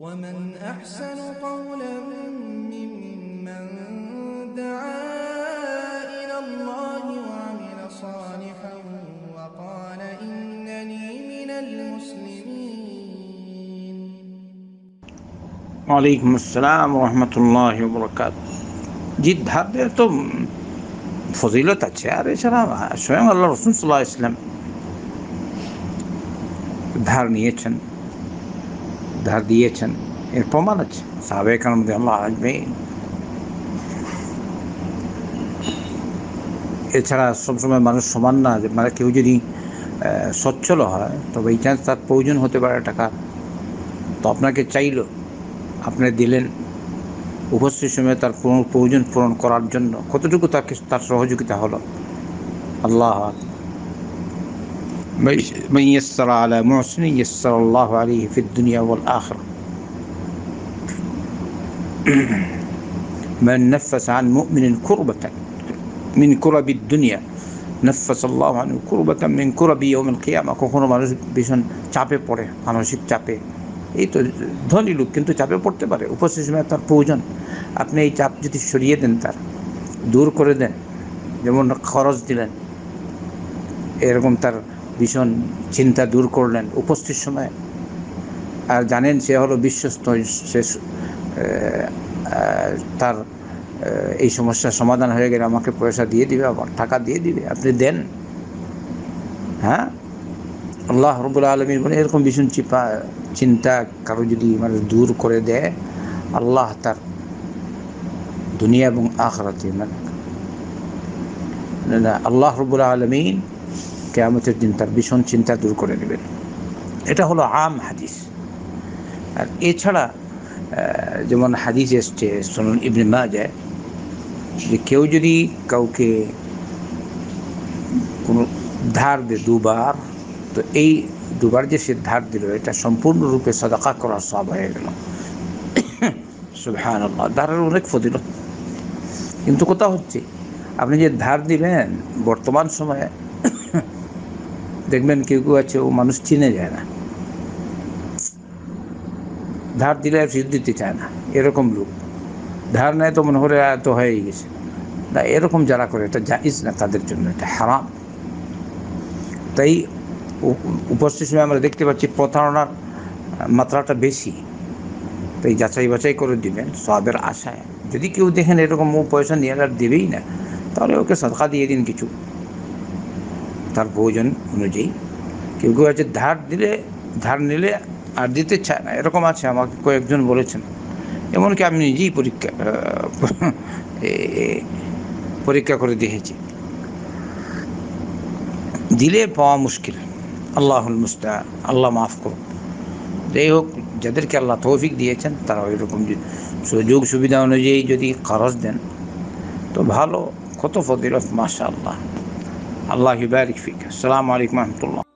ومن أحسن قولا ممن دعا إلى الله وعمل صالحا وقال إنني من المسلمين ওয়ালাইকুম আসসালাম রহমতুল্লাহ বরকাত জি ধার দেওয়ার তো ফজিলত আছে আর এছাড়া স্বয়ং আল্লাহ রসুন সাল্লাহ ইসলাম ধার নিয়েছেন ধার দিয়েছেন। এর প্রমাণ আছে। সাবেক আল্লাহ আসবে এছাড়া সবসময় মানুষ সমান না, যে মানে কেউ যদি সচ্ছল হয়, তবে এই চান্স তার প্রয়োজন হতে পারে টাকা। তো আপনাকে চাইলো, আপনি দিলেন। উপস্থিত সময়ে তার প্রয়োজন পূরণ করার জন্য। কতটুকু তাকে, তার সহযোগিতা হলো? আল্লাহ من يسر على محسن يسر الله عليه في الدنيا والآخرة من نفس عن مؤمن كربة من كرب الدنيا نفس الله عنه كربة من كرب يوم القيامة কখনো মানুষ ভীষণ চাপে পড়ে মানসিক চাপে এই তো ধনী লোক কিন্তু চাপে পড়তে পারে উপস্থিত সময় তার প্রয়োজন আপনি এই চাপ যদি সরিয়ে দেন তার দূর করে দেন যেমন খরচ দিলেন এরকম তার ভীষণ চিন্তা দূর করলেন উপস্থিত সময়। আর জানেন সে হলো বিশ্বস্ত, সে তার এই সমস্যার সমাধান হয়ে গেলে আমাকে পয়সা দিয়ে দিবে আবার টাকা দিয়ে দিবে, আপনি দেন। হ্যাঁ? আল্লাহ রবুল আলমীর বলে এরকম ভীষণ চিপা, চিন্তা কারও যদি মানে দূর করে দেয়, আল্লাহ তার দুনিয়া এবং আখরাতে মানে আল্লাহ রবুল আলমিন কেয়ামতের দিন তার ভীষণ চিন্তা দূর করে নেবেন। এটা হলো আম হাদিস। আর এছাড়া যেমন হাদিস এসছে শুনুন ইবনে মাজায় যে কেউ যদি কাউকে কোনো ধার দে দুবার, তো এই দুবার যে সে ধার দিল, এটা সম্পূর্ণরূপে সদাকা করার সব হয়ে গেল। সুবহান ধারের অনেক ফজিলত। কিন্তু কোথা হচ্ছে, আপনি যে ধার দিলেন, বর্তমান সময়ে দেখবেন কেউ কেউ আছে, ও মানুষ চিনে যায় না। ধার দিলে আর ফিরত দিতে চায় না। এরকম লোক। ধার নেয় তো মনে করে এত হয়ে গেছে। না, এরকম যারা করে, এটা জাইজ না তাদের জন্য, এটা হারাম। তাই উপস্থিত সময় আমরা দেখতে পাচ্ছি, প্রতারণার মাত্রাটা বেশি। তাই যাচাই বাছাই করে দিবেন, সবের আশায়। যদি কেউ দেখেন এরকম, ও পয়সা নিয়ে আর দেবেই না, তাহলে ওকে সদকা দিয়ে দিন কিছু। তার প্রয়োজন অনুযায়ী। কেউ কেউ আছে, ধার দিলে, ধার নিলে আর দিতে চায় না। এরকম আছে, আমাকে কয়েকজন বলেছেন। এমনকি আমি নিজেই পরীক্ষা পরীক্ষা করে দেখেছি। দিলে পাওয়া মুশকিল। আল্লাহুল মুস্তা আল্লাহ মাফ করুন যাই হোক, যাদেরকে আল্লাহ তৌফিক দিয়েছেন, তারা ওইরকম যে সুযোগ সুবিধা অনুযায়ী যদি খরচ দেন, তো ভালো, কত ফদিলত মাশা আল্লাহ الله يبارك فيك. السلام عليكم ورحمة الله.